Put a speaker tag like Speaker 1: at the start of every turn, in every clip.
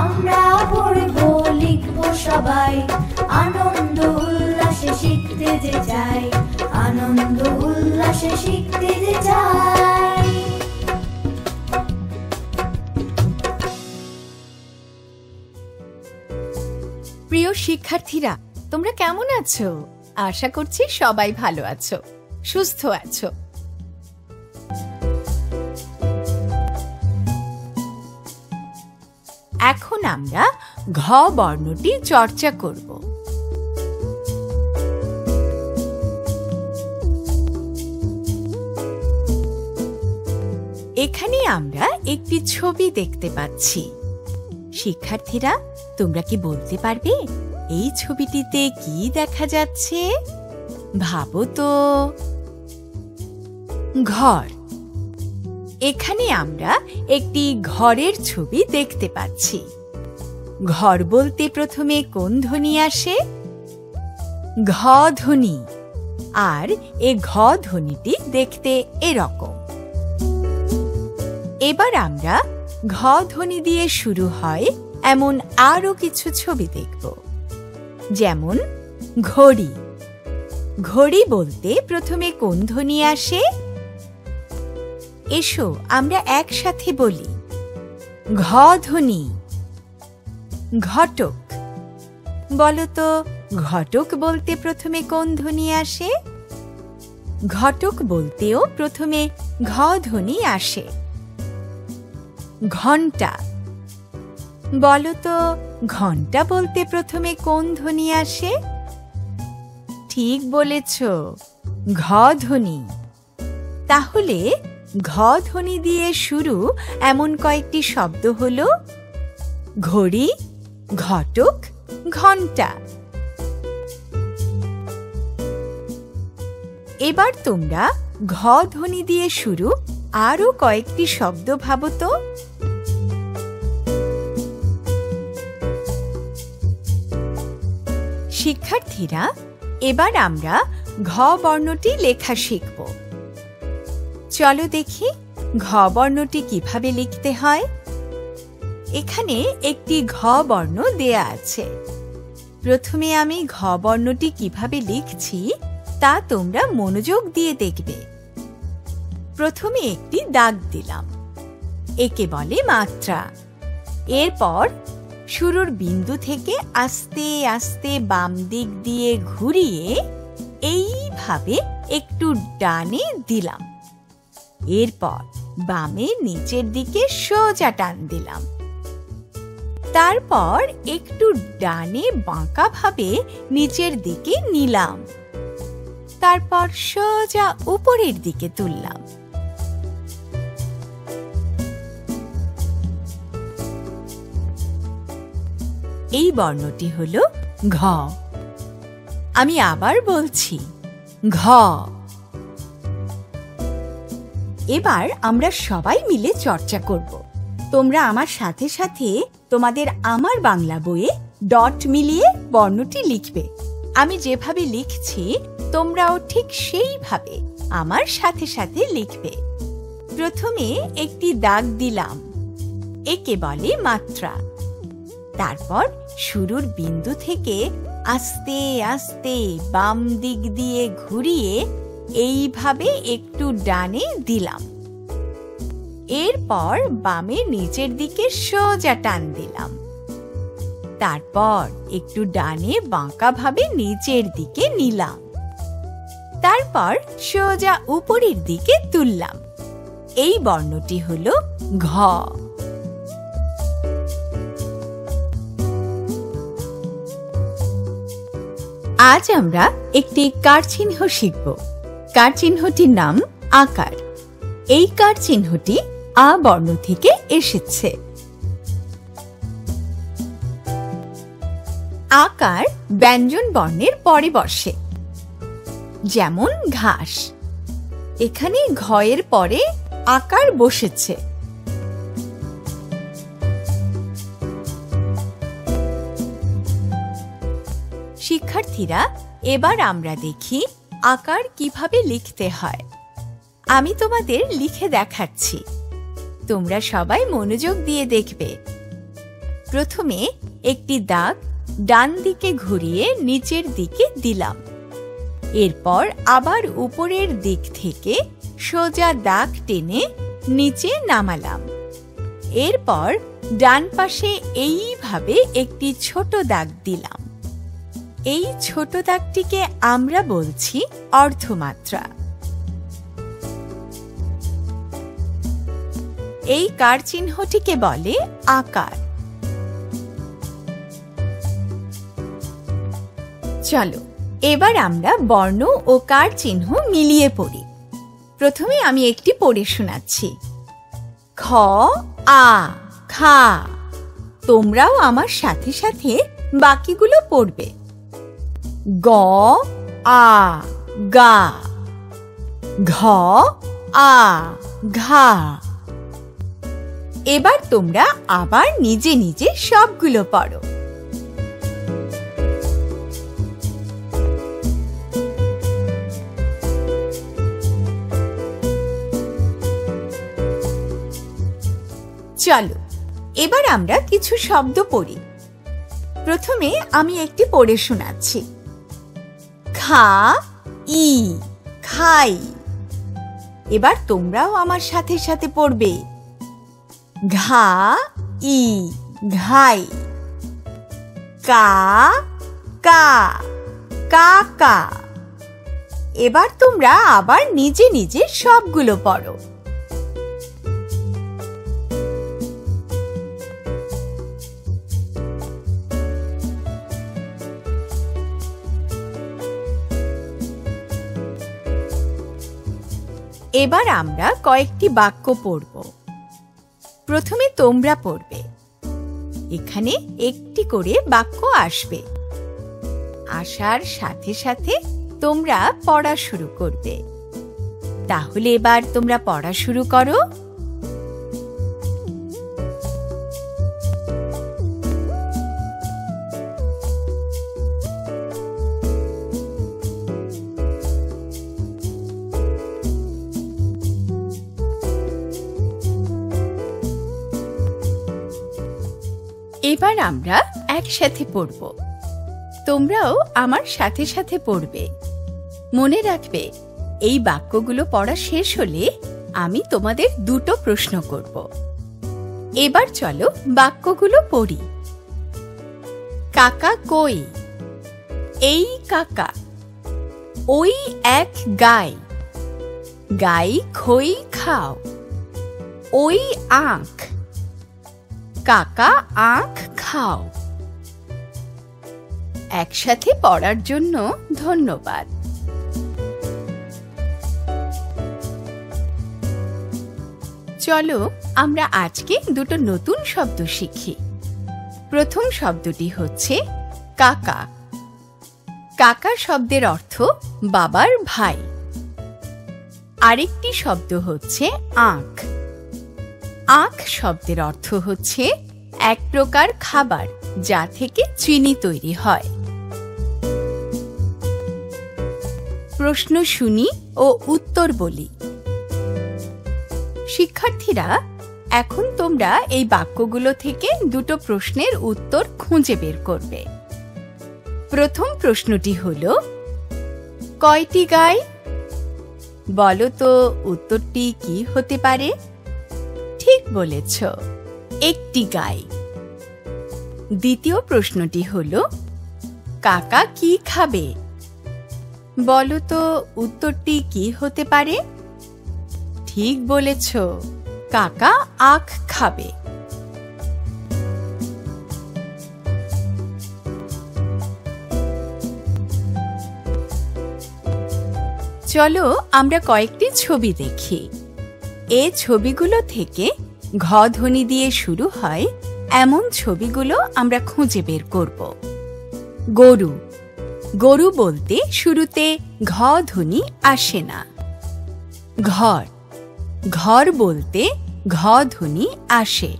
Speaker 1: আমরা পড়ব, লিখব সবাই। আনন্দ উল্লাসে শিখতে যে চাই, আনন্দ উল্লাসে শিখতে যে চাই।
Speaker 2: প্রিয় শিক্ষার্থীরা, তোমরা কেমন আছো? আশা করছি সবাই ভালো আছো, সুস্থ আছো। আমরা ঘ বর্ণটি চর্চা করব। এখানে আমরা একটি ছবি দেখতে পাচ্ছি। শিক্ষার্থীরা, তোমরা কি বলতে পারবে, এই ছবিটিতে কি দেখা যাচ্ছে? ভাবো তো। ঘর। এখানে আমরা একটি ঘরের ছবি দেখতে পাচ্ছি। ঘর বলতে প্রথমে কোন ধ্বনি আসে? ঘ ধ্বনি। আর এ ঘ ধ্বনিটি দেখতে এরকম। এবার আমরা ঘ ধ্বনি দিয়ে শুরু হয় এমন আরও কিছু ছবি দেখব। যেমন, ঘড়ি। ঘড়ি বলতে প্রথমে কোন ধ্বনি আসে? এসো, আমরা একসাথে বলি। ঘ ধ্বনি। ঘটক। বলতো, ঘটক বলতে প্রথমে কোন ধ্বনি আসে? ঘটক বলতেও প্রথমে ঘ ধ্বনি আসে। ঘণ্টা বলতো ঘণ্টা বলতে প্রথমে কোন ধ্বনি আসে? ঠিক বলেছ, ঘ ধ্বনি। তাহলে ঘ ধ্বনি দিয়ে শুরু এমন কয়েকটি শব্দ হল, ঘড়ি ঘটক ঘণ্টা এবার তোমরা ঘ ধ্বনি দিয়ে শুরু, আরও কয়েকটি শব্দ ভাবো তো। শিক্ষার্থীরা, এবার আমরা ঘ বর্ণটি লেখা শিখব। চলো দেখি ঘ বর্ণটি কীভাবে লিখতে হয়। এখানে একটি ঘ বর্ণ দেয়া আছে। প্রথমে আমি ঘ বর্ণটি কীভাবে লিখছি, তা তোমরা মনোযোগ দিয়ে দেখবে। প্রথমে একটি দাগ দিলাম, একে বলে মাত্রা। এরপর শুরুর বিন্দু থেকে আস্তে আস্তে বাম দিক দিয়ে ঘুরিয়ে এইভাবে একটু ডানে দিলাম। এরপর বামে নিচের দিকে সোজা টান দিলাম। তারপর একটু ডানে বাঁকা ভাবে নিচের দিকে নিলাম। তারপর সোজা উপরের দিকে তুললাম। এই বর্ণটি হল ঘ। আমি আবার বলছি, ঘ। এবার আমরা সবাই মিলে চর্চা করব। তোমরা আমার সাথে সাথে তোমাদের আমার বাংলা বইয়ে ডট মিলিয়ে বর্ণটি লিখবে। আমি যেভাবে লিখছি, তোমরাও ঠিক সেইভাবে আমার সাথে সাথে লিখবে। প্রথমে একটি দাগ দিলাম। একে বলে মাত্রা। তারপর শুরুর বিন্দু থেকে আস্তে আস্তে বাম দিক দিয়ে ঘুরিয়ে এইভাবে একটু ডানে দিলাম। এরপর বামে নিচের দিকে সোজা টান দিলাম। তারপর একটু ডানে বাঁকা ভাবে নিচের দিকে নিলাম। তারপর সোজা উপরের দিকে তুললাম। এই বর্ণটি হল ঘ। আজ আমরা একটি কার চিহ্ন শিখব। কার চিহ্নটির নাম আকার। এই কার চিহ্নটি আ বর্ণ থেকে এসেছে। আকার ব্যঞ্জন বর্ণের পরে বসে। যেমন ঘাস। এখানে ঘয়ের পরে আকার বসেছে। শিক্ষার্থীরা, এবার আমরা দেখি আকার কীভাবে লিখতে হয়। আমি তোমাদের লিখে দেখাচ্ছি। তোমরা সবাই মনোযোগ দিয়ে দেখবে। প্রথমে একটি দাগ ডান দিকে ঘুরিয়ে নিচের দিকে দিলাম। এরপর আবার উপরের দিক থেকে সোজা দাগ টেনে নিচে নামালাম। এরপর ডান পাশে এইভাবে একটি ছোট দাগ দিলাম। এই ছোট দাগটিকে আমরা বলছি অর্ধমাত্রা। এই কার চিহ্নটিকে বলে? আকার। চলো, এবার আমরা বর্ণ ও কার চিহ্ন মিলিয়ে পড়ি। প্রথমে আমি একটি পড়ে শোনাচ্ছি। খ, আ, খা। তোমরাও আমার সাথে সাথে বাকিগুলো পড়বে। গ, আ, গা। ঘ, আ, ঘা। এবার তোমরা আবার নিজে নিজে সবগুলো পড়ো। চলো, এবার আমরা কিছু শব্দ পড়ি। প্রথমে আমি একটি পড়ে শোনাচ্ছি। খা, ই, খাই। এবার তোমরাও আমার সাথে সাথে পড়বে। ঘা, ই, ঘাই। কা কা কা কা এবার তোমরা আবার নিজে নিজে সবগুলো পড়ো। এবার আমরা কয়েকটি বাক্য পড়ব। প্রথমে তোমরা পড়বে। এখানে একটি করে বাক্য আসবে। আসার সাথে সাথে তোমরা পড়া শুরু করবে। তাহলে এবার তোমরা পড়া শুরু করো। এবার আমরা একসাথে পড়ব। তোমরাও আমার সাথে সাথে পড়বে। মনে রাখবে, এই বাক্যগুলো পড়া শেষ হলে আমি তোমাদের দুটো প্রশ্ন করব। এবার চলো বাক্যগুলো পড়ি। কাকা কই? এই কাকা, ওই এক গাই গাই খই খাও, ওই আঁখ কাকা আঁখ খাও। একসাথে পড়ার জন্য ধন্যবাদ। চলো আমরা আজকে দুটো নতুন শব্দ শিখি। প্রথম শব্দটি হচ্ছে কাকা। কাকা শব্দের অর্থ বাবার ভাই। আরেকটি শব্দ হচ্ছে আঁখ। আখ শব্দের অর্থ হচ্ছে এক প্রকার খাবার যা থেকে চিনি তৈরি হয়। প্রশ্ন শুনি ও উত্তর বলি। শিক্ষার্থীরা, এখন তোমরা এই বাক্যগুলো থেকে দুটো প্রশ্নের উত্তর খুঁজে বের করবে। প্রথম প্রশ্নটি হল, কয়টি গাই? বলো তো, উত্তরটি কি হতে পারে? ঠিক বলেছ। একটি গাই। দ্বিতীয় প্রশ্নটি হল, কাকা কি খাবে? বলো তো উত্তরটি কি হতে পারে? ঠিক বলেছ, কাকা আখ খাবে। চলো আমরা কয়েকটি ছবি দেখি। এ ছবিগুলো থেকে ঘ ধ্বনি দিয়ে শুরু হয় এমন ছবিগুলো আমরা খুঁজে বের করব। গরু। গরু বলতে শুরুতে ঘ ধ্বনি আসে না। ঘর। ঘর বলতে ঘ ধ্বনি আসে।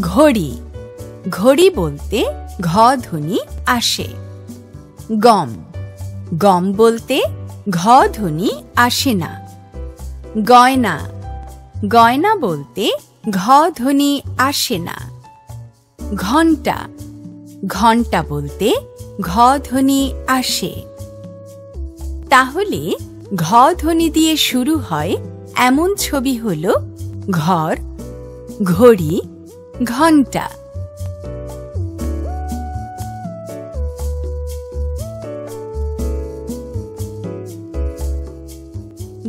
Speaker 2: ঘড়ি। ঘড়ি বলতে ঘ ধ্বনি আসে। গম। গম বলতে ঘ ধ্বনি আসে না। গয়না। গয়না বলতে ঘ ধ্বনি আসে না। ঘণ্টা ঘণ্টা বলতে ঘ ধ্বনি আসে। তাহলে ঘ ধ্বনি দিয়ে শুরু হয় এমন ছবি হল ঘর, ঘড়ি ঘণ্টা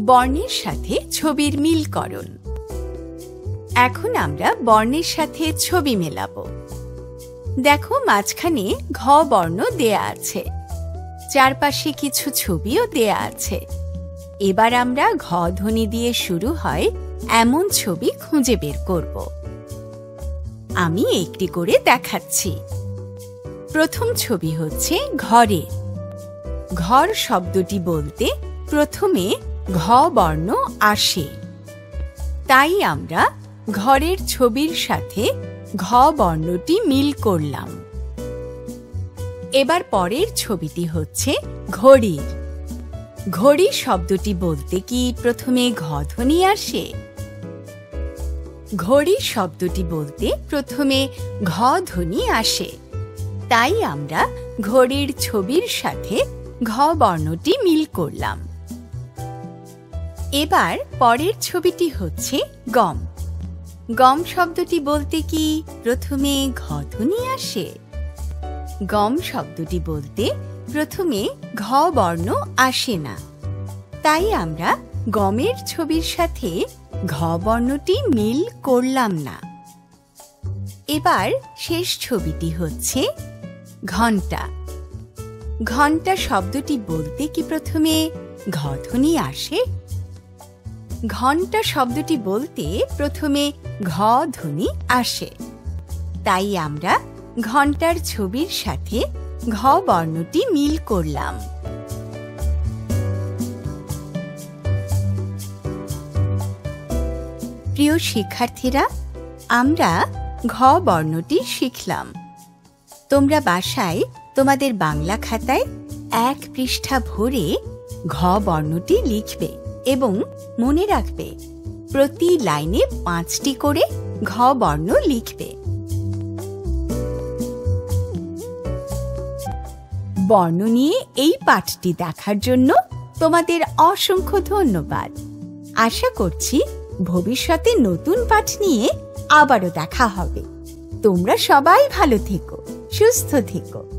Speaker 2: বর্ণের সাথে ছবির মিলকরণ। এখন আমরা বর্ণের সাথে ছবি মেলাবো। দেখো মাঝখানে ঘ বর্ণ দেয়া আছে। চারপাশে কিছু ছবিও দেয়া আছে। এবার আমরা ঘ ধ্বনি দিয়ে শুরু হয় এমন ছবি খুঁজে বের করব। আমি একটি করে দেখাচ্ছি। প্রথম ছবি হচ্ছে ঘরে। ঘর শব্দটি বলতে প্রথমে ঘ বর্ণ আসে। তাই আমরা ঘরের ছবির সাথে ঘ বর্ণটি মিল করলাম। এবার পরের ছবিটি হচ্ছে ঘড়ির। ঘড়ি শব্দটি বলতে কি? প্রথমে ঘ ধ্বনি আসে। ঘড়ি শব্দটি বলতে প্রথমে ঘ ধ্বনি আসে। তাই আমরা ঘড়ির ছবির সাথে ঘ বর্ণটি মিল করলাম। এবার পরের ছবিটি হচ্ছে গম। গম শব্দটি বলতে কি? প্রথমে ঘধ্বনি আসে। গম শব্দটি বলতে প্রথমে ঘ বর্ণ আসে না। তাই আমরা গমের ছবির সাথে ঘ বর্ণটি মিল করলাম না। এবার শেষ ছবিটি হচ্ছে ঘণ্টা ঘণ্টা শব্দটি বলতে কি প্রথমে ঘধ্বনি আসে? ঘণ্টা শব্দটি বলতে প্রথমে ঘ ধ্বনি আসে। তাই আমরা ঘণ্টার ছবির সাথে ঘ বর্ণটি মিল করলাম। প্রিয় শিক্ষার্থীরা, আমরা ঘ বর্ণটি শিখলাম। তোমরা বাসায় তোমাদের বাংলা খাতায় এক পৃষ্ঠা ভরে ঘ বর্ণটি লিখবে এবং মনে রাখবে। প্রতি লাইনে পাঁচটি করে ঘ বর্ণ লিখবে। বর্ণ নিয়ে এই পাঠটি দেখার জন্য তোমাদের অসংখ্য ধন্যবাদ। আশা করছি ভবিষ্যতে নতুন পাঠ নিয়ে আবারও দেখা হবে। তোমরা সবাই ভালো থেকো, সুস্থ থেকো।